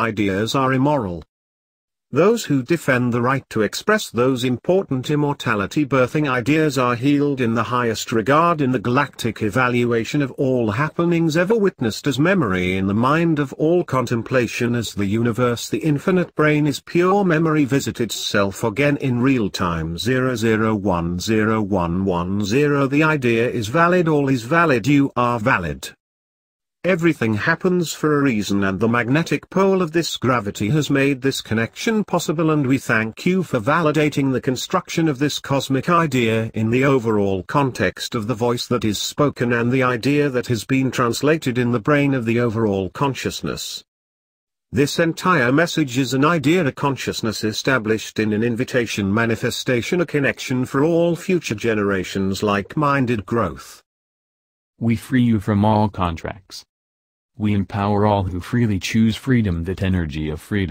ideas are immoral. Those who defend the right to express those important immortality birthing ideas are healed in the highest regard in the galactic evaluation of all happenings ever witnessed as memory in the mind of all contemplation as the universe the infinite brain is pure memory visit itself again in real time 00101110 the idea is valid all is valid you are valid. Everything happens for a reason and the magnetic pole of this gravity has made this connection possible and we thank you for validating the construction of this cosmic idea in the overall context of the voice that is spoken and the idea that has been translated in the brain of the overall consciousness. This entire message is an idea a consciousness established in an invitation manifestation a connection for all future generations like-minded growth. We free you from all contracts. We empower all who freely choose freedom that energy of freedom.